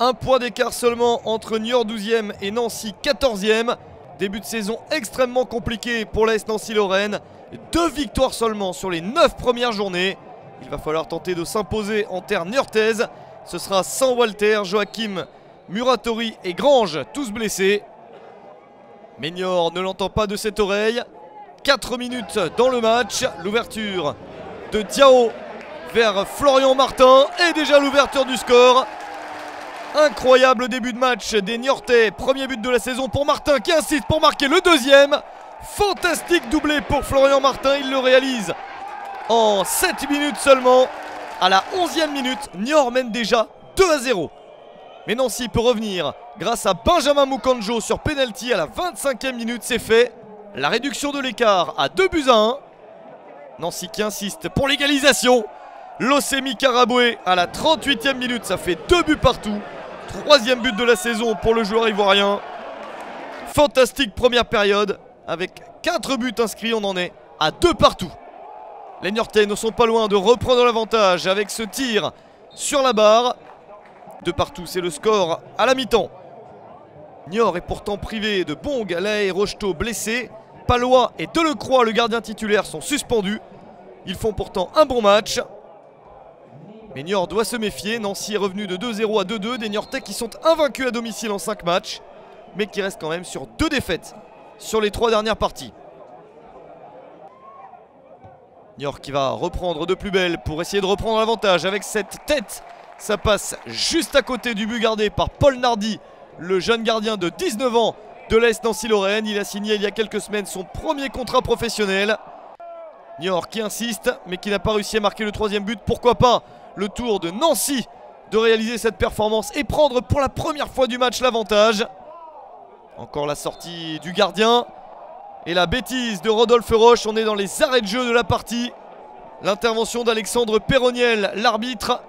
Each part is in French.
Un point d'écart seulement entre Niort 12e et Nancy 14e. Début de saison extrêmement compliqué pour l'AS Nancy-Lorraine. Deux victoires seulement sur les 9 premières journées. Il va falloir tenter de s'imposer en terre niortaise. Ce sera sans Walter, Joachim, Muratori et Grange, tous blessés. Mais Niort ne l'entend pas de cette oreille. 4 minutes dans le match. L'ouverture de Diao vers Florian Martin. Et déjà l'ouverture du score. Incroyable début de match des Niortais. Premier but de la saison pour Martin qui insiste pour marquer le deuxième. Fantastique doublé pour Florian Martin. Il le réalise en 7 minutes seulement. À la 11e minute, Niort mène déjà 2 à 0. Mais Nancy peut revenir grâce à Benjamin Mukanjo sur penalty à la 25e minute. C'est fait. La réduction de l'écart à 2 buts à 1. Nancy qui insiste pour l'égalisation. Losemi Karaboué à la 38e minute. Ça fait 2 buts partout. Troisième but de la saison pour le joueur ivoirien. Fantastique première période. Avec 4 buts inscrits, on en est à 2 partout. Les Niortais ne sont pas loin de reprendre l'avantage avec ce tir sur la barre. De partout, c'est le score à la mi-temps. Niort est pourtant privé de Bong, Alain et Rocheteau blessés. Palois et Delecroix, le gardien titulaire, sont suspendus. Ils font pourtant un bon match. Mais Niort doit se méfier. Nancy est revenu de 2-0 à 2-2. Des Niortais qui sont invaincus à domicile en 5 matchs. Mais qui restent quand même sur deux défaites sur les trois dernières parties. Niort qui va reprendre de plus belle pour essayer de reprendre l'avantage avec cette tête. Ça passe juste à côté du but gardé par Paul Nardi, le jeune gardien de 19 ans de l'Est Nancy-Lorraine. Il a signé il y a quelques semaines son premier contrat professionnel. Niort qui insiste, mais qui n'a pas réussi à marquer le troisième but. Pourquoi pas le tour de Nancy de réaliser cette performance et prendre pour la première fois du match l'avantage. Encore la sortie du gardien. Et la bêtise de Rodolphe Roche. On est dans les arrêts de jeu de la partie. L'intervention d'Alexandre Perroniel, l'arbitre.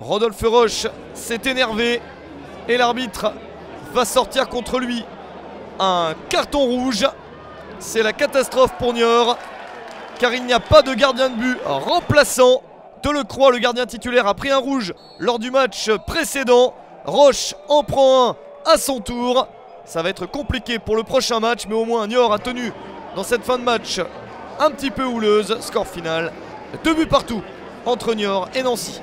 Rodolphe Roche s'est énervé. Et l'arbitre va sortir contre lui un carton rouge. C'est la catastrophe pour Niort. Car il n'y a pas de gardien de but remplaçant. Delecroix, le gardien titulaire, a pris un rouge lors du match précédent. Roche en prend un à son tour. Ça va être compliqué pour le prochain match, mais au moins Niort a tenu dans cette fin de match un petit peu houleuse. Score final, deux buts partout entre Niort et Nancy.